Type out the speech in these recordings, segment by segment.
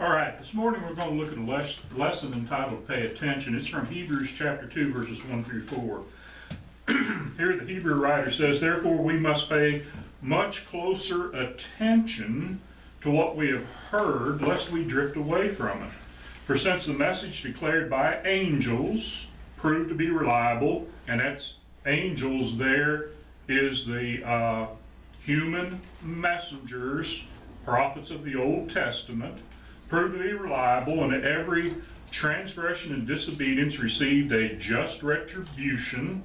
All right, this morning we're going to look at a les- lesson entitled Pay Attention. It's from Hebrews chapter 2, verses 1 through 4. Here the Hebrew writer says, Therefore we must pay much closer attention to what we have heard, lest we drift away from it. For since the message declared by angels proved to be reliable, and that's angels there is the uh, human messengers, prophets of the Old Testament, proved to be reliable, and every transgression and disobedience received a just retribution.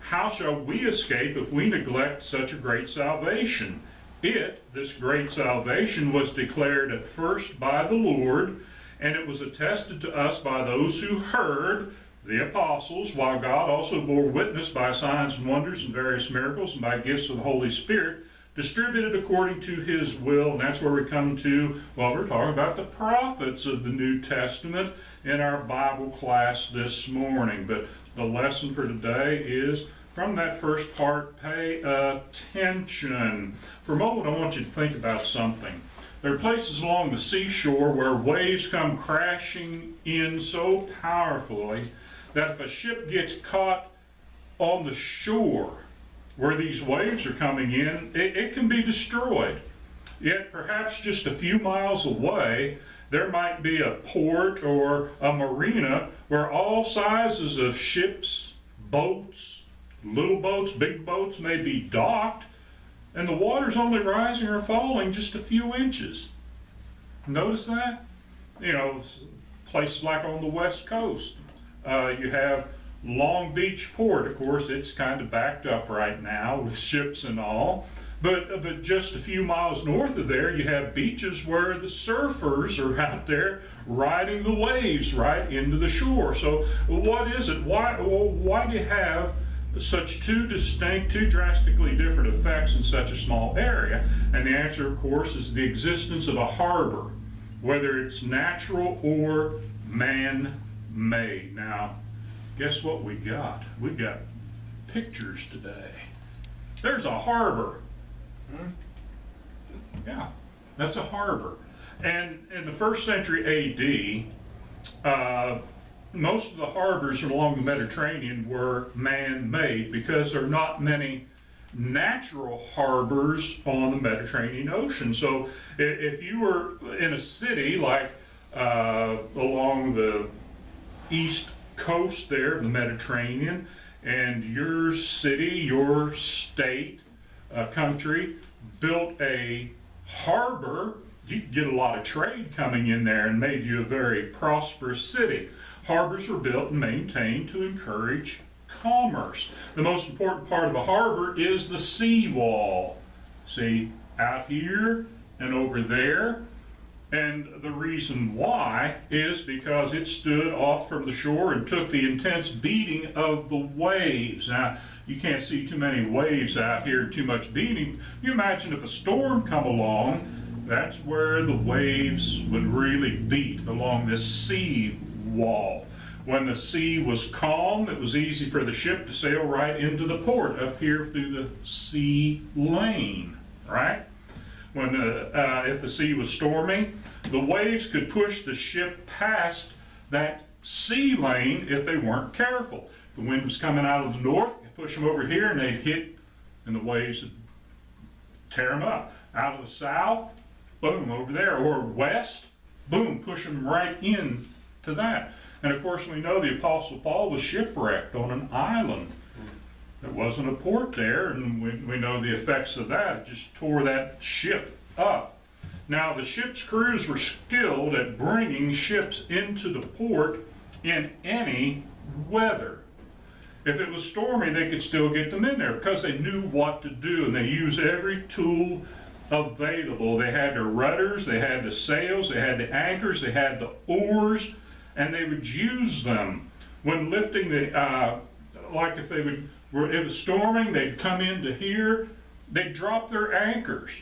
How shall we escape if we neglect such a great salvation? It, this great salvation, was declared at first by the Lord, and it was attested to us by those who heard, the apostles, while God also bore witness by signs and wonders and various miracles and by gifts of the Holy Spirit, distributed according to his will. And that's where we come to, well, we're talking about the prophets of the New Testament in our Bible class this morning. But the lesson for today is from that first part, pay attention. For a moment, I want you to think about something. There are places along the seashore where waves come crashing in so powerfully that if a ship gets caught on the shore, where these waves are coming in, it, it can be destroyed. Yet perhaps just a few miles away, there might be a port or a marina where all sizes of ships, boats, little boats, big boats may be docked, and the water's only rising or falling just a few inches. Notice that? You know, places like on the west coast, uh, you have Long Beach Port, of course, it's kind of backed up right now with ships and all. But, uh, but just a few miles north of there, you have beaches where the surfers are out there riding the waves right into the shore. So, what is it? Why, why do you have such two distinct, two drastically different effects in such a small area? And the answer, of course, is the existence of a harbor, whether it's natural or man made. Now, guess what we got? We got pictures today. There's a harbor. Hmm? Yeah, that's a harbor. And in the first century AD, uh, most of the harbors along the Mediterranean were man-made because there are not many natural harbors on the Mediterranean Ocean. So if you were in a city like uh, along the east coast there of the Mediterranean, and your city, your state, uh, country built a harbor, you get a lot of trade coming in there and made you a very prosperous city. Harbors were built and maintained to encourage commerce. The most important part of a harbor is the seawall. See, out here and over there, and the reason why is because it stood off from the shore and took the intense beating of the waves. Now, you can't see too many waves out here, too much beating. You imagine if a storm come along, that's where the waves would really beat along this sea wall. When the sea was calm, it was easy for the ship to sail right into the port up here through the sea lane, right? When the, uh, if the sea was stormy, the waves could push the ship past that sea lane if they weren't careful. The wind was coming out of the north, push them over here, and they'd hit, and the waves would tear them up. Out of the south, boom, over there, or west, boom, push them right in to that. And of course, we know the Apostle Paul was shipwrecked on an island there wasn't a port there, and we, we know the effects of that. It just tore that ship up. Now, the ship's crews were skilled at bringing ships into the port in any weather. If it was stormy, they could still get them in there because they knew what to do and they used every tool available. They had their rudders, they had the sails, they had the anchors, they had the oars, and they would use them when lifting the, uh, like if they would it was storming, they'd come into here, they'd drop their anchors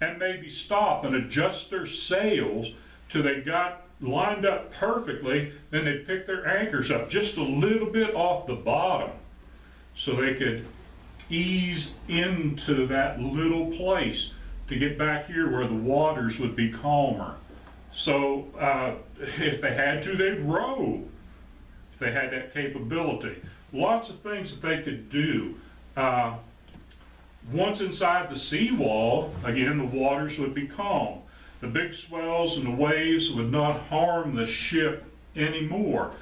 and maybe stop and adjust their sails till they got lined up perfectly. Then they'd pick their anchors up just a little bit off the bottom so they could ease into that little place to get back here where the waters would be calmer. So uh, if they had to, they'd row. If they had that capability, lots of things that they could do. Uh, once inside the seawall, again, the waters would be calm. The big swells and the waves would not harm the ship anymore.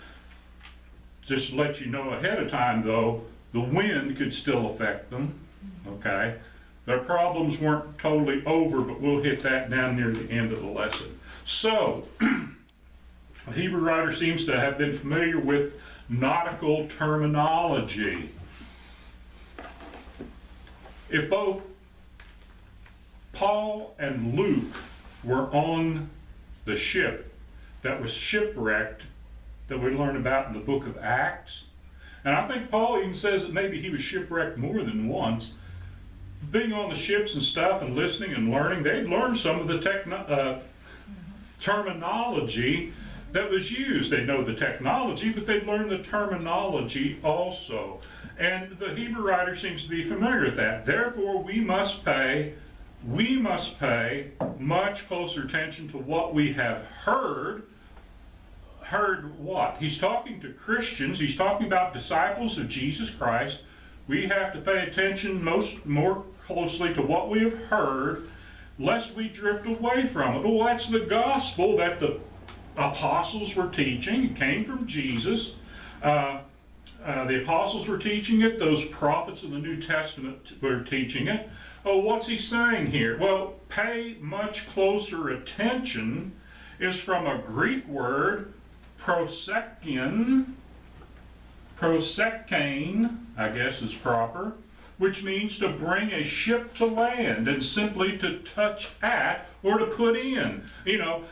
Just to let you know ahead of time, though, the wind could still affect them. Okay? Their problems weren't totally over, but we'll hit that down near the end of the lesson. So, the Hebrew writer seems to have been familiar with nautical terminology. If both Paul and Luke were on the ship that was shipwrecked that we learn about in the book of Acts, and I think Paul even says that maybe he was shipwrecked more than once. Being on the ships and stuff and listening and learning, they'd learned some of the techno- uh, terminology that was used. They know the technology, but they'd learn the terminology also. And the Hebrew writer seems to be familiar with that. Therefore, we must pay, we must pay much closer attention to what we have heard. Heard what? He's talking to Christians. He's talking about disciples of Jesus Christ. We have to pay attention most more closely to what we have heard, lest we drift away from it. Well, that's the gospel that the apostles were teaching. It came from Jesus. Uh, uh, the apostles were teaching it. Those prophets in the New Testament were teaching it. Oh, what's he saying here? Well, pay much closer attention is from a Greek word, prosekion, prosekane, I guess is proper, which means to bring a ship to land and simply to touch at or to put in. You know,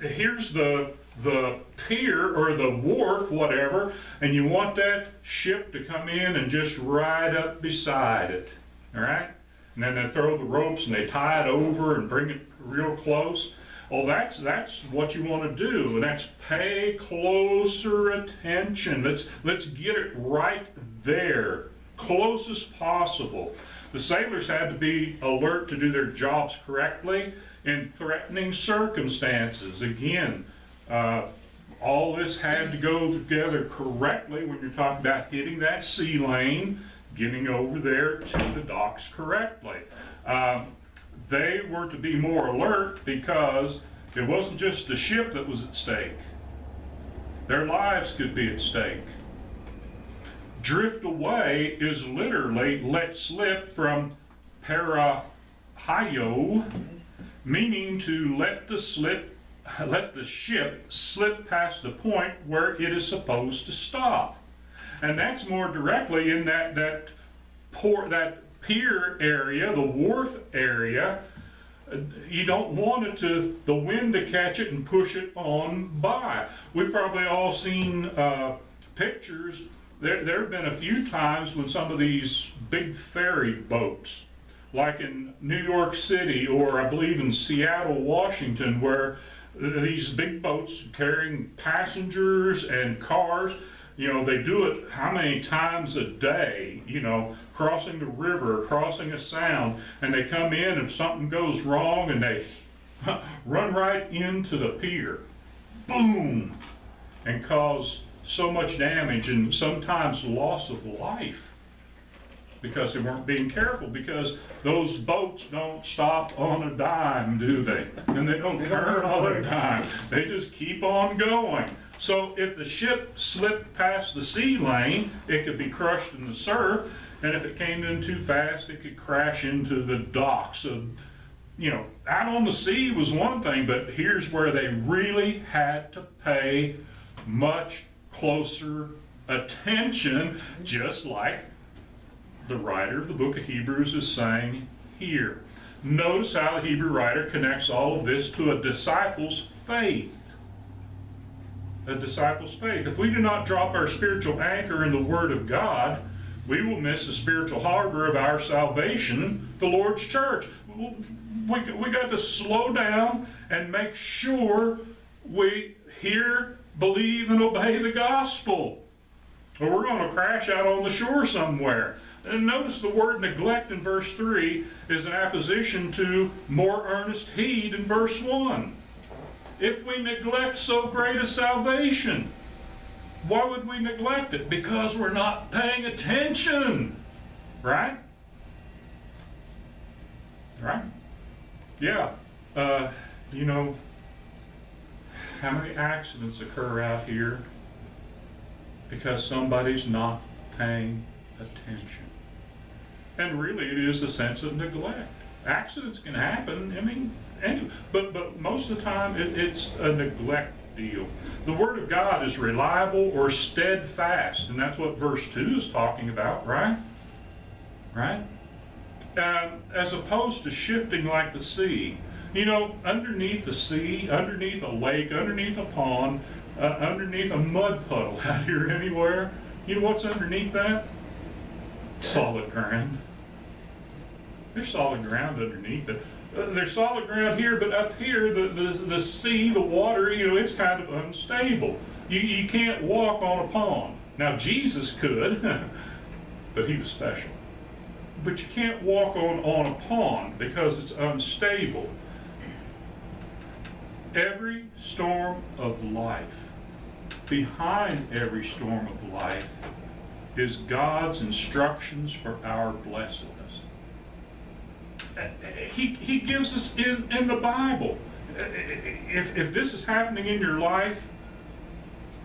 here's the the pier or the wharf, whatever, and you want that ship to come in and just ride up beside it. All right? And then they throw the ropes and they tie it over and bring it real close. Well, that's that's what you want to do, and that's pay closer attention. Let's let's get it right there, close as possible. The sailors had to be alert to do their jobs correctly in threatening circumstances. Again, uh, all this had to go together correctly when you're talking about hitting that sea lane, getting over there to the docks correctly. Um, they were to be more alert because it wasn't just the ship that was at stake. Their lives could be at stake. Drift away is literally let slip from parahio, meaning to let the slip let the ship slip past the point where it is supposed to stop. And that's more directly in that that port that pier area, the wharf area. You don't want it to the wind to catch it and push it on by. We've probably all seen uh, pictures. There, there have been a few times when some of these big ferry boats, like in New York City or I believe in Seattle, Washington, where these big boats carrying passengers and cars, you know, they do it how many times a day, you know, crossing the river, crossing a sound, and they come in and something goes wrong and they run right into the pier. Boom! And cause so much damage and sometimes loss of life because they weren't being careful because those boats don't stop on a dime, do they? And they don't turn on a dime. They just keep on going. So if the ship slipped past the sea lane, it could be crushed in the surf, and if it came in too fast, it could crash into the docks. So, you know, out on the sea was one thing, but here's where they really had to pay much closer attention, just like the writer of the book of Hebrews is saying here. Notice how the Hebrew writer connects all of this to a disciple's faith. A disciple's faith. If we do not drop our spiritual anchor in the Word of God, we will miss the spiritual harbor of our salvation, the Lord's church. We, we got to slow down and make sure we hear, believe, and obey the gospel. Or we're going to crash out on the shore somewhere. And notice the word neglect in verse 3 is an apposition to more earnest heed in verse 1. if we neglect so great a salvation? Why would we neglect it? Because we're not paying attention. Right? Right? Yeah. Uh, you know, how many accidents occur out here because somebody's not paying attention? And really, it is a sense of neglect. Accidents can happen. I mean, but but most of the time, it, it's a neglect deal. The Word of God is reliable or steadfast, and that's what verse two is talking about, right? Right. Uh, as opposed to shifting like the sea. You know, underneath the sea, underneath a lake, underneath a pond, uh, underneath a mud puddle out here anywhere, you know what's underneath that? Solid ground. There's solid ground underneath it. Uh, there's solid ground here, but up here, the, the, the sea, the water, you know, it's kind of unstable. You, you can't walk on a pond. Now, Jesus could, but he was special. But you can't walk on, on a pond because it's unstable. Every storm of life, behind every storm of life, is God's instructions for our blessedness. He, he gives us in, in the Bible. If, if this is happening in your life,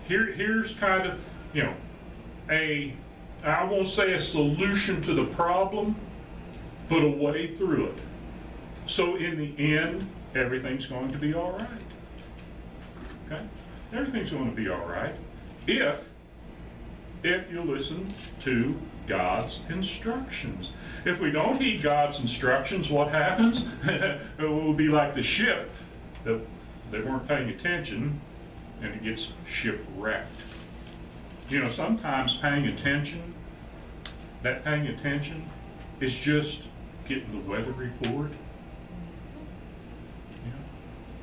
here, here's kind of, you know, a, I won't say a solution to the problem, but a way through it. So in the end, everything's going to be all right. Okay? Everything's going to be all right if if you listen to God's instructions. If we don't heed God's instructions, what happens? it will be like the ship that they weren't paying attention and it gets shipwrecked. You know, sometimes paying attention, that paying attention is just getting the weather report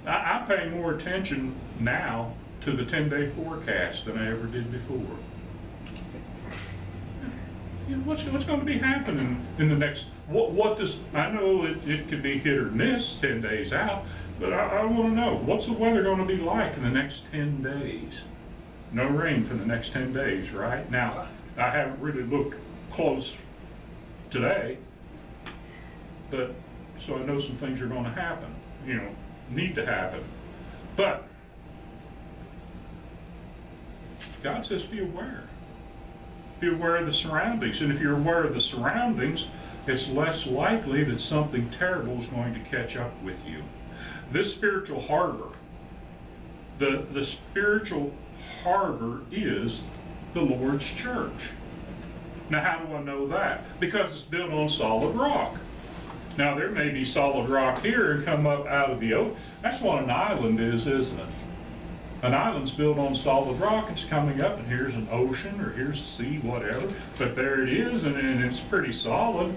I, I pay more attention now to the 10-day forecast than I ever did before. You know, what's, what's going to be happening in the next, what, what does, I know it, it could be hit or miss 10 days out, but I, I want to know, what's the weather going to be like in the next 10 days? No rain for the next 10 days, right? Now, I haven't really looked close today, but, so I know some things are going to happen, you know, need to happen. But God says be aware. Be aware of the surroundings. And if you're aware of the surroundings, it's less likely that something terrible is going to catch up with you. This spiritual harbor, the, the spiritual harbor is the Lord's church. Now, how do I know that? Because it's built on solid rock. Now, there may be solid rock here and come up out of the ocean. That's what an island is, isn't it? An island's built on solid rock. It's coming up, and here's an ocean, or here's a sea, whatever. But there it is, and, and it's pretty solid.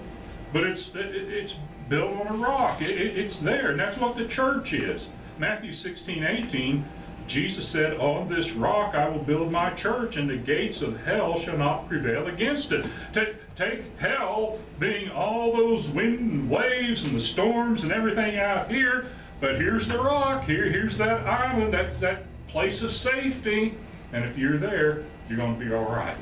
But it's it, it's built on a rock. It, it, it's there, and that's what the church is. Matthew 16, 18 Jesus said, On this rock I will build my church, and the gates of hell shall not prevail against it. Take, take hell being all those wind and waves and the storms and everything out here, but here's the rock, here, here's that island, that's that place of safety. And if you're there, you're going to be all right.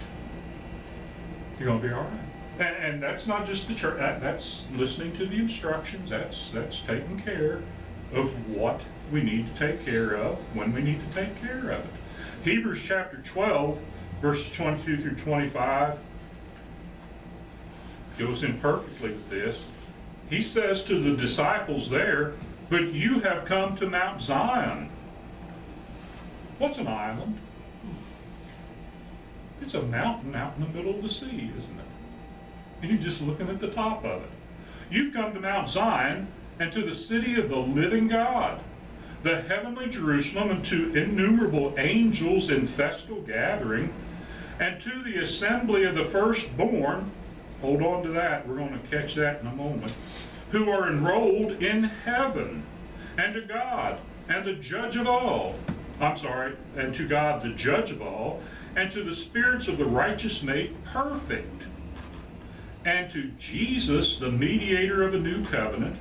You're going to be all right. And, and that's not just the church, that, that's listening to the instructions, that's, that's taking care of what we need to take care of when we need to take care of it. Hebrews chapter 12, verses 22 through 25 goes in perfectly with this. He says to the disciples there, But you have come to Mount Zion. What's an island? It's a mountain out in the middle of the sea, isn't it? And you're just looking at the top of it. You've come to Mount Zion and to the city of the living God the heavenly Jerusalem and to innumerable angels in festal gathering, and to the assembly of the firstborn, hold on to that, we're going to catch that in a moment, who are enrolled in heaven, and to God, and the judge of all, I'm sorry, and to God, the judge of all, and to the spirits of the righteous made perfect, and to Jesus, the mediator of a new covenant,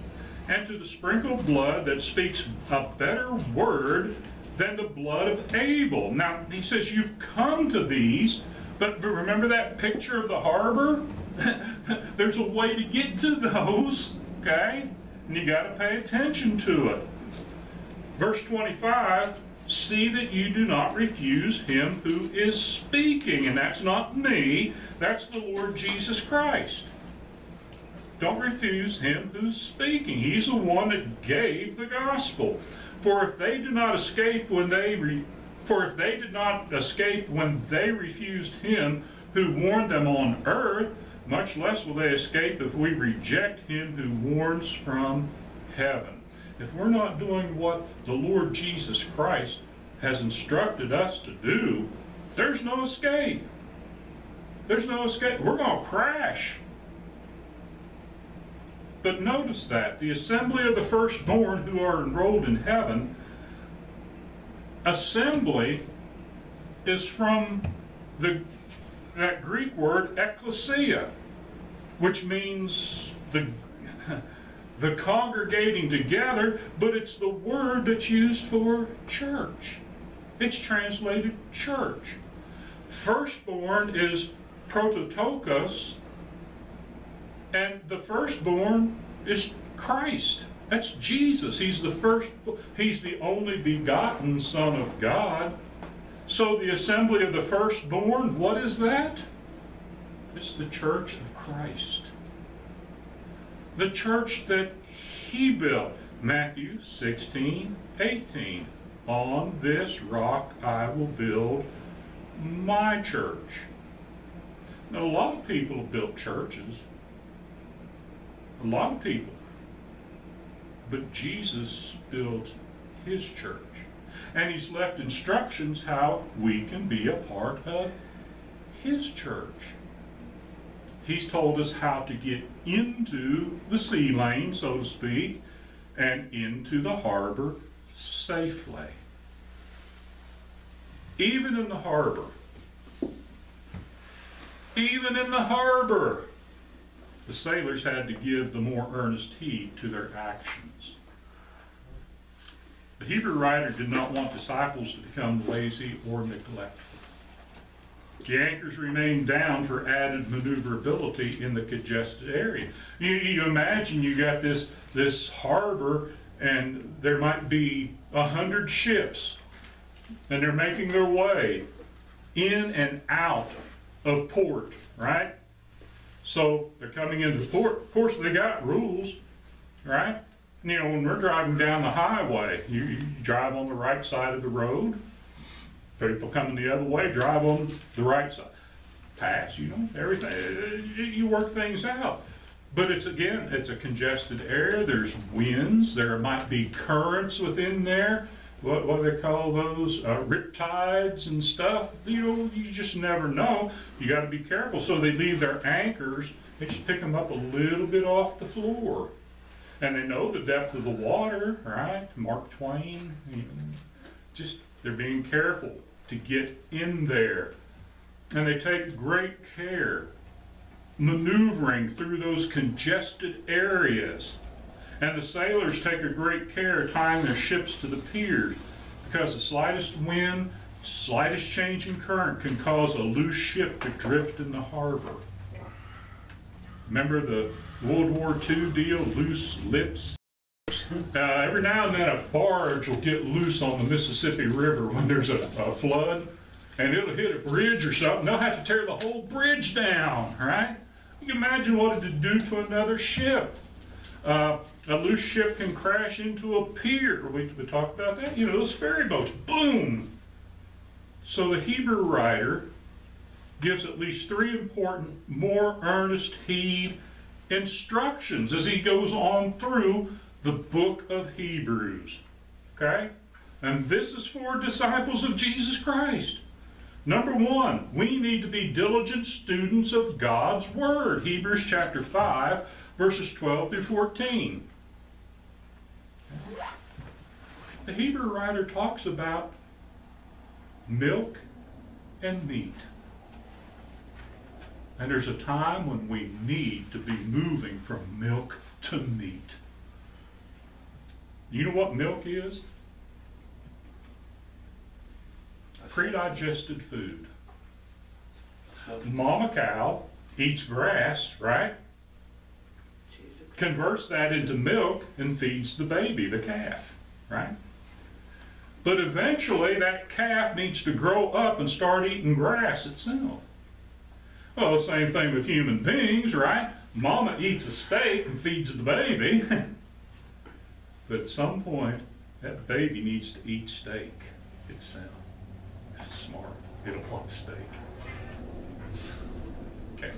and to the sprinkled blood that speaks a better word than the blood of Abel. Now, he says, You've come to these, but, remember that picture of the harbor? There's a way to get to those, okay? And you got to pay attention to it. Verse 25 see that you do not refuse him who is speaking. And that's not me, that's the Lord Jesus Christ. Don't refuse him who's speaking. He's the one that gave the gospel. For if they do not escape when they re- for if they did not escape when they refused him who warned them on earth, much less will they escape if we reject him who warns from heaven. If we're not doing what the Lord Jesus Christ has instructed us to do, there's no escape. There's no escape. We're going to crash. But notice that the assembly of the firstborn who are enrolled in heaven, assembly is from the that Greek word ecclesia, which means the the congregating together, but it's the word that's used for church. It's translated church. Firstborn is prototokos, and the firstborn is Christ. That's Jesus. He's the first, he's the only begotten Son of God. So the assembly of the firstborn, what is that? It's the church of Christ. The church that he built. Matthew 16, 18. On this rock I will build my church. Now, a lot of people have built churches. A lot of people. But Jesus built his church. And he's left instructions how we can be a part of his church. He's told us how to get into the sea lane, so to speak, and into the harbor safely. Even in the harbor, even in the harbor, the sailors had to give the more earnest heed to their actions. The Hebrew writer did not want disciples to become lazy or neglectful. The anchors remain down for added maneuverability in the congested area. You, you imagine you got this, this harbor and there might be a hundred ships and they're making their way in and out of port, right? So they're coming into port. Of course, they got rules, right? You know, when we're driving down the highway, you, you drive on the right side of the road. People coming the other way, drive on the right side. Pass, you know, everything. You work things out. But it's again, it's a congested area. There's winds. There might be currents within there. What, what do they call those? Uh, rip tides and stuff. You know, you just never know. You got to be careful. So they leave their anchors. They just pick them up a little bit off the floor. And they know the depth of the water, right? Mark Twain. You know, just they're being careful to get in there. And they take great care maneuvering through those congested areas. And the sailors take a great care tying their ships to the piers because the slightest wind, slightest change in current can cause a loose ship to drift in the harbor. Remember the World War II deal, loose lips? Uh, every now and then a barge will get loose on the Mississippi River when there's a, a flood, and it'll hit a bridge or something. They'll have to tear the whole bridge down, right? You can imagine what it would do to another ship. Uh, a loose ship can crash into a pier. We, we talked about that. You know, those ferry boats, boom. So the Hebrew writer gives at least three important, more earnest heed instructions as he goes on through the book of Hebrews. Okay? And this is for disciples of Jesus Christ. Number one, we need to be diligent students of God's Word. Hebrews chapter 5, verses 12 through 14. The Hebrew writer talks about milk and meat. And there's a time when we need to be moving from milk to meat. You know what milk is? Pre-digested food. Mama cow eats grass, right? Converts that into milk and feeds the baby, the calf, right? But eventually that calf needs to grow up and start eating grass itself. Well, the same thing with human beings, right? Mama eats a steak and feeds the baby. but at some point, that baby needs to eat steak itself. It's smart. It'll want steak. Okay.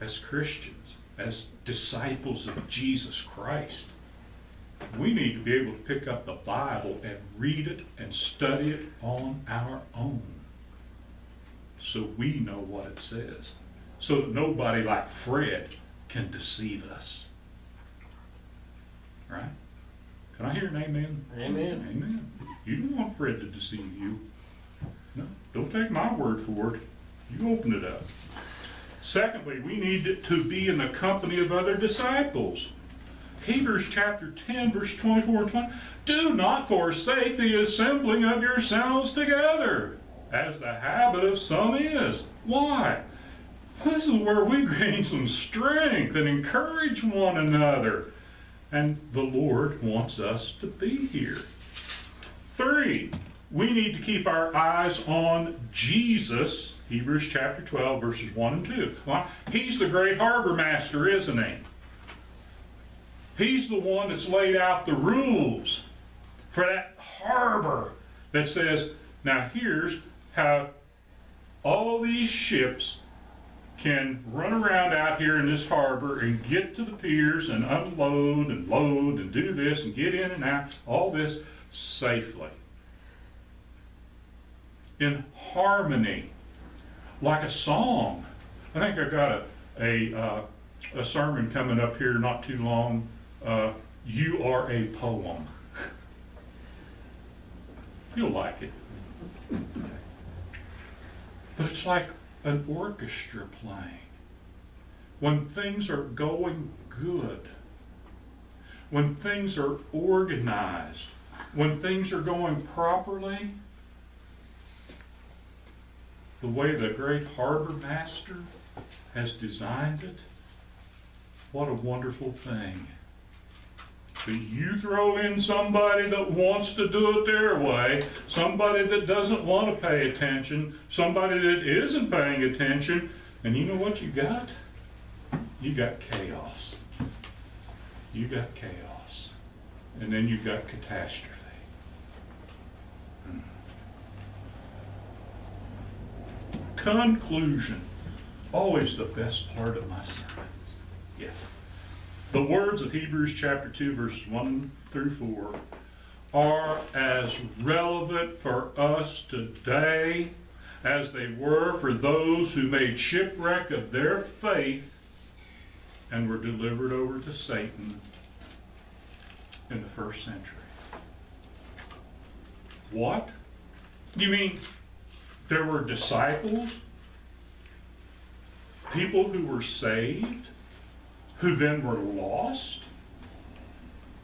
As Christians, as disciples of Jesus Christ, we need to be able to pick up the Bible and read it and study it on our own so we know what it says, so that nobody like Fred can deceive us. Right? Can I hear an amen? Amen. Amen. You don't want Fred to deceive you. No, don't take my word for it. You open it up. Secondly, we need to be in the company of other disciples. Hebrews chapter 10, verse 24 and 20. Do not forsake the assembling of yourselves together, as the habit of some is. Why? This is where we gain some strength and encourage one another. And the Lord wants us to be here. Three, we need to keep our eyes on Jesus, Hebrews chapter 12, verses 1 and 2. Well, he's the great harbor master, isn't he? He's the one that's laid out the rules for that harbor that says, now here's how all these ships can run around out here in this harbor and get to the piers and unload and load and do this and get in and out, all this safely. In harmony, like a song. I think I've got a, a, uh, a sermon coming up here not too long. Uh, you are a poem. You'll like it. But it's like an orchestra playing. When things are going good, when things are organized, when things are going properly, the way the great harbor master has designed it, what a wonderful thing. But you throw in somebody that wants to do it their way, somebody that doesn't want to pay attention, somebody that isn't paying attention, and you know what you got? You got chaos. You got chaos. And then you got catastrophe. Hmm. Conclusion. Always the best part of my sermons. Yes. The words of Hebrews chapter 2, verses 1 through 4 are as relevant for us today as they were for those who made shipwreck of their faith and were delivered over to Satan in the first century. What? You mean there were disciples? People who were saved? Who then were lost?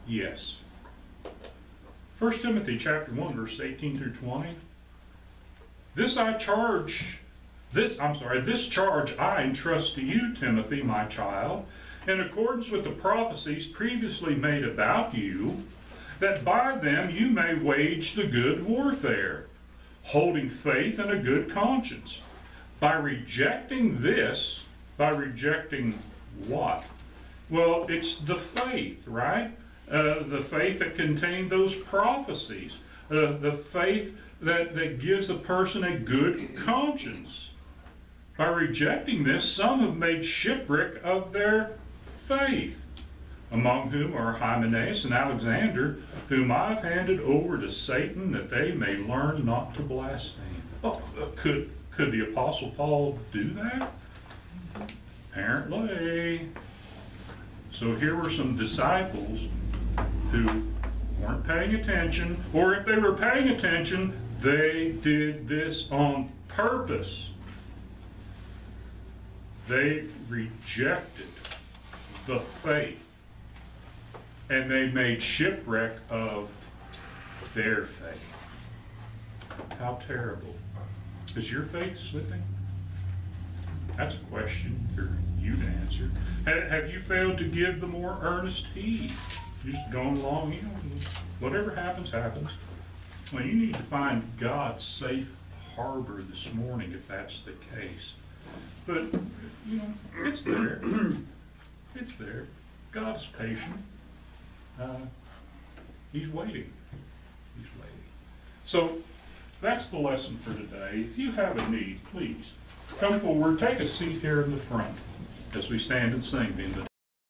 Yes. 1 Timothy chapter 1, verse 18 through 20. This I charge, this, I'm sorry, this charge I entrust to you, Timothy, my child, in accordance with the prophecies previously made about you, that by them you may wage the good warfare, holding faith and a good conscience. By rejecting this, by rejecting what? Well, it's the faith, right? Uh, the faith that contained those prophecies, uh, the faith that, that gives a person a good conscience. By rejecting this, some have made shipwreck of their faith, among whom are Hymenaeus and Alexander, whom I've handed over to Satan that they may learn not to blaspheme. Oh, could, could the Apostle Paul do that? Apparently. So here were some disciples who weren't paying attention, or if they were paying attention, they did this on purpose. They rejected the faith and they made shipwreck of their faith. How terrible. Is your faith slipping? That's a question for you to answer. Ha- Have you failed to give the more earnest heed? Just going along, you know, whatever happens, happens. Well, you need to find God's safe harbor this morning if that's the case. But, you know, it's there. It's there. God's patient. Uh, He's waiting. He's waiting. So that's the lesson for today. If you have a need, please come forward, take a seat here in the front as we stand and sing the invitation.